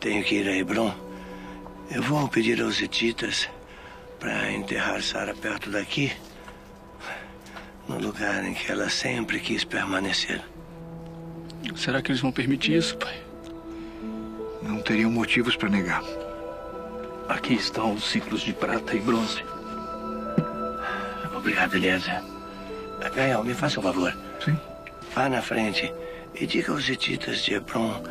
tenho que ir a Hebron. Eu vou pedir aos hititas para enterrar Sara perto daqui, no lugar em que ela sempre quis permanecer. Será que eles vão permitir isso, pai? Não teriam motivos para negar. Aqui estão os ciclos de prata e bronze. Obrigado, Eliezer. Gael, me faça um favor. Sim. Vá na frente e diga aos hititas de Hebron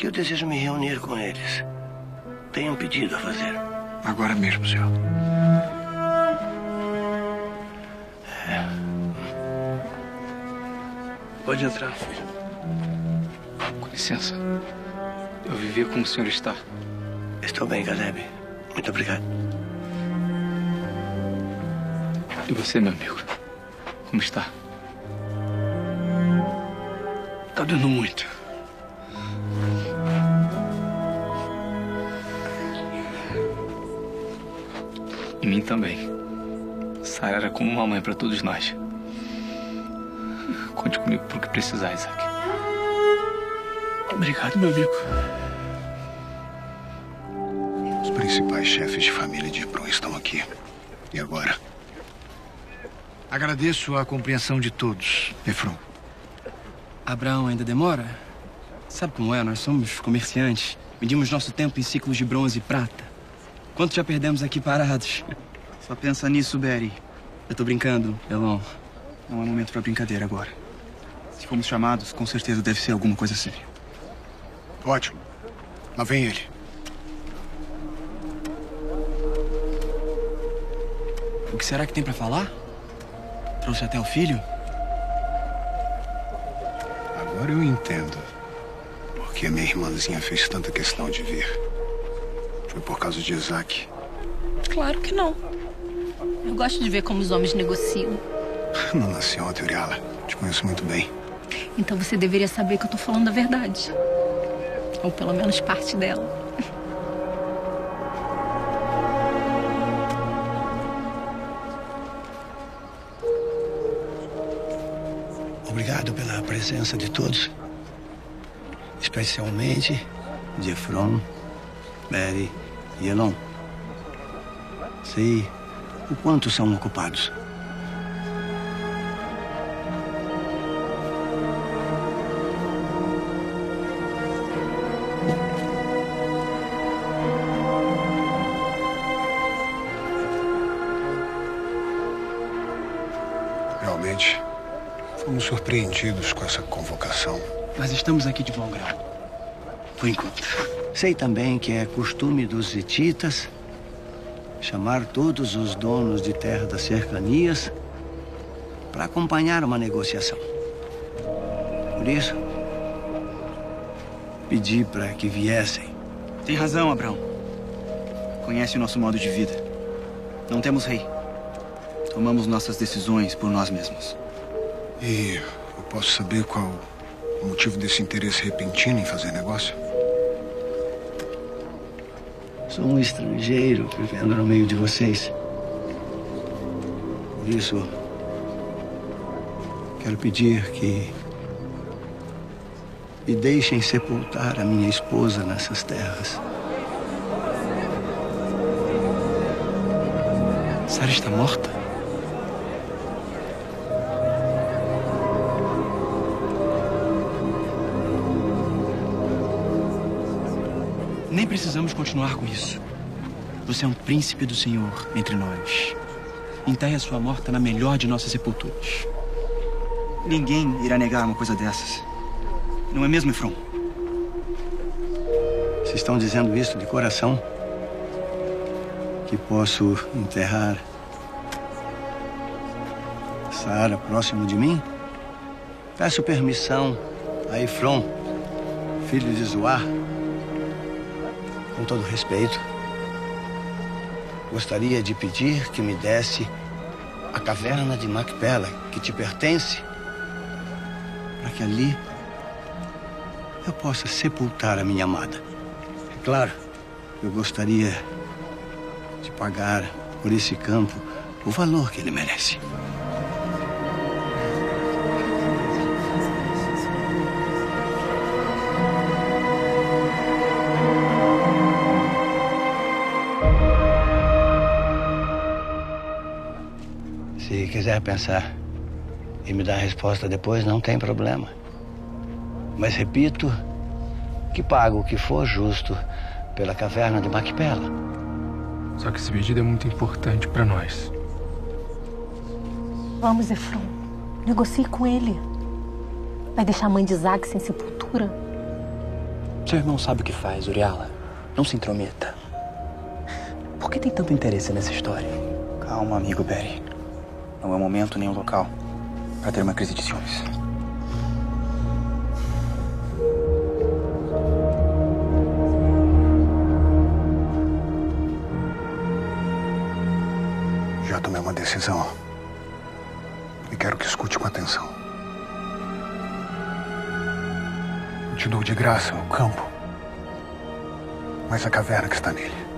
que eu desejo me reunir com eles. Tenho um pedido a fazer. Agora mesmo, senhor. É. Pode entrar, filho. Com licença. Eu vivia como o senhor está. Estou bem, Caleb. Muito obrigado. E você, meu amigo? Como está? Tá doendo muito. E mim também. Sara era como uma mãe para todos nós. Conte comigo pro que precisar, Isaac. Obrigado, meu amigo. Os principais chefes de família de Hebron estão aqui. E agora? Agradeço a compreensão de todos, Efron. Abraão ainda demora? Sabe como é? Nós somos comerciantes. Medimos nosso tempo em ciclos de bronze e prata. Quanto já perdemos aqui parados? Só pensa nisso, Berry. Eu tô brincando, Elon. Não é momento pra brincadeira agora. Se fomos chamados, com certeza deve ser alguma coisa séria. Ótimo. Lá vem ele. O que será que tem pra falar? Trouxe até o filho? Agora eu entendo. Por que a minha irmãzinha fez tanta questão de vir. Foi por causa de Isaac. Claro que não. Eu gosto de ver como os homens negociam. Não nasci ontem, Uriala. Te conheço muito bem. Então você deveria saber que eu tô falando a verdade. Ou pelo menos parte dela. Obrigado pela presença de todos. Especialmente de Efron, Mary e Elon. Sei o quanto são ocupados. Realmente, fomos surpreendidos com essa convocação. Mas estamos aqui de bom grado. Por enquanto. Sei também que é costume dos hititas chamar todos os donos de terra das cercanias para acompanhar uma negociação. Por isso, pedi para que viessem. Tem razão, Abraão. Conhece o nosso modo de vida. Não temos rei. Tomamos nossas decisões por nós mesmos. E eu posso saber qual o motivo desse interesse repentino em fazer negócio? Sou um estrangeiro vivendo no meio de vocês. Por isso, quero pedir que me deixem sepultar a minha esposa nessas terras. Sara está morta? Nem precisamos continuar com isso. Você é um príncipe do Senhor entre nós. Enterre a sua morta na melhor de nossas sepulturas. Ninguém irá negar uma coisa dessas. Não é mesmo, Efron? Vocês estão dizendo isso de coração? Que posso enterrar Sara próximo de mim? Peço permissão a Efron, filho de Zoar. Com todo respeito, gostaria de pedir que me desse a caverna de Macpela, que te pertence, para que ali eu possa sepultar a minha amada. É claro, eu gostaria de pagar por esse campo o valor que ele merece. Quiser pensar e me dar a resposta depois, não tem problema. Mas repito que pago o que for justo pela caverna de Macpela. Só que esse pedido é muito importante para nós. Vamos, Efron. Negocie com ele. Vai deixar a mãe de Isaac sem sepultura? Seu irmão sabe o que faz, Uriala. Não se intrometa. Por que tem tanto interesse nessa história? Calma, amigo Barry. Não é momento nem o local para ter uma crise de ciúmes. Já tomei uma decisão. E quero que escute com atenção. Te dou de graça o campo, mas a caverna que está nele.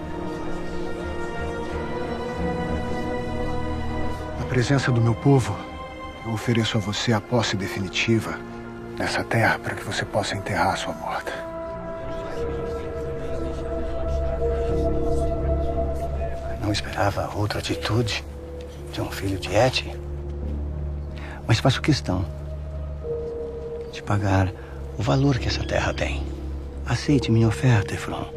Presença do meu povo, eu ofereço a você a posse definitiva nessa terra para que você possa enterrar a sua morta. Não esperava outra atitude de um filho de Et. Mas faço questão de pagar o valor que essa terra tem. Aceite minha oferta, Efron.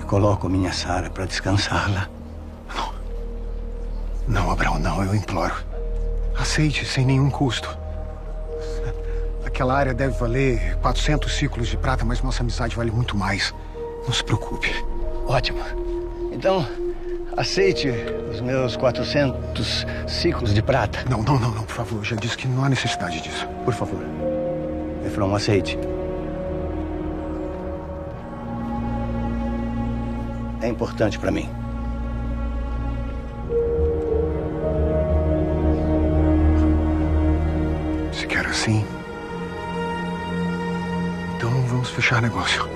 E coloco minha Sara para descansá-la. Não, Abraão, não, eu imploro. Aceite sem nenhum custo. Aquela área deve valer 400 ciclos de prata, mas nossa amizade vale muito mais. Não se preocupe. Ótimo. Então, aceite os meus 400 ciclos de prata. Não, não, não, não, por favor. Já disse que não há necessidade disso. Por favor. Efron, aceite. É importante para mim. Então vamos fechar negócio.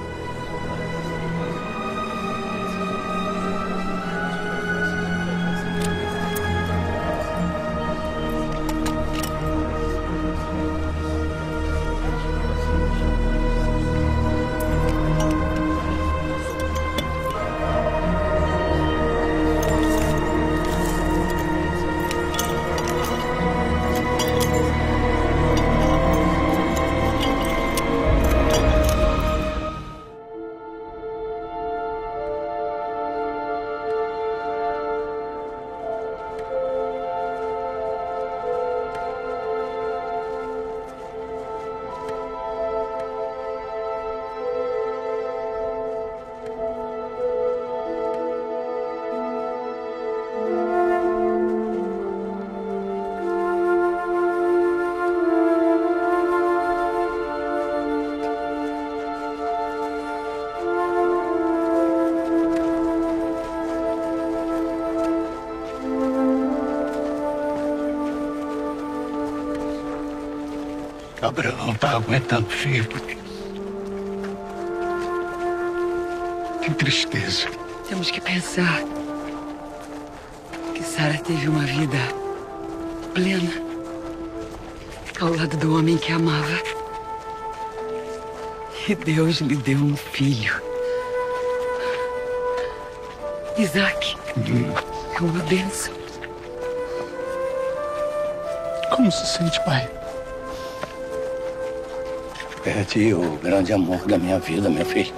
Abraão não tá aguentando firme. Que tristeza. Temos que pensar que Sara teve uma vida plena ao lado do homem que amava. E Deus lhe deu um filho. Isaac é uma bênção. Como se sente, pai? Perdi o grande amor da minha vida, meu filho.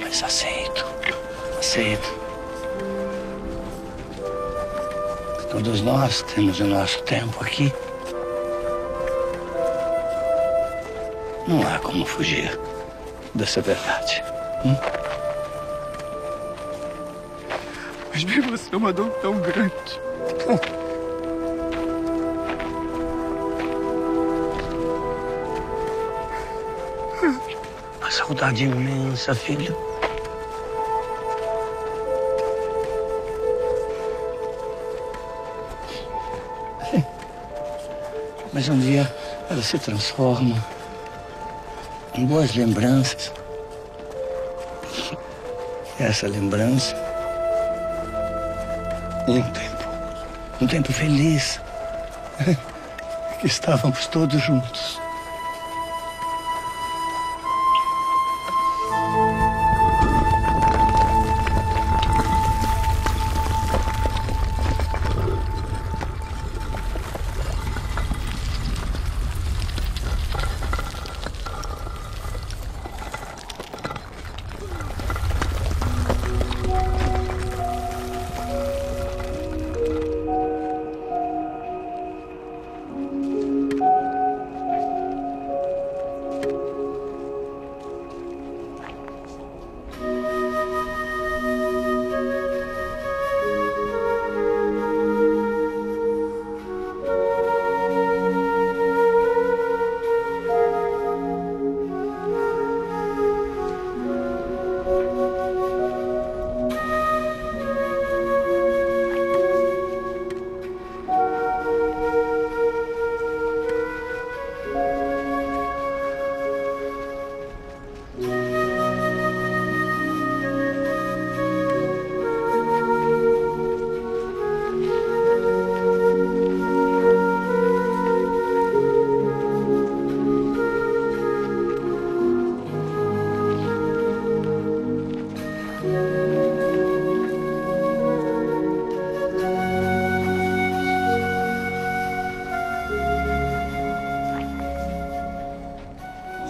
Mas aceito. Aceito. Todos nós temos o nosso tempo aqui. Não há como fugir dessa verdade. Hum? Mas mesmo assim é uma dor tão grande. Saudade imensa, filho. Mas um dia ela se transforma em boas lembranças. E essa lembrança em um tempo, um tempo feliz, que estávamos todos juntos.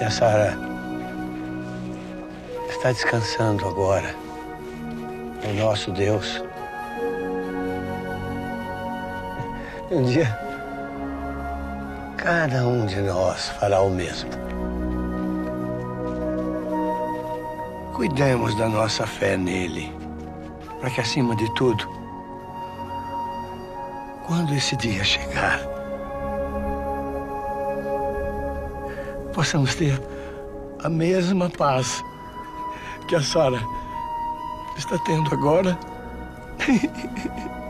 A Sara está descansando agora no nosso Deus. Um dia, cada um de nós fará o mesmo. Cuidemos da nossa fé nele, para que, acima de tudo, quando esse dia chegar, possamos ter a mesma paz que a Sara está tendo agora.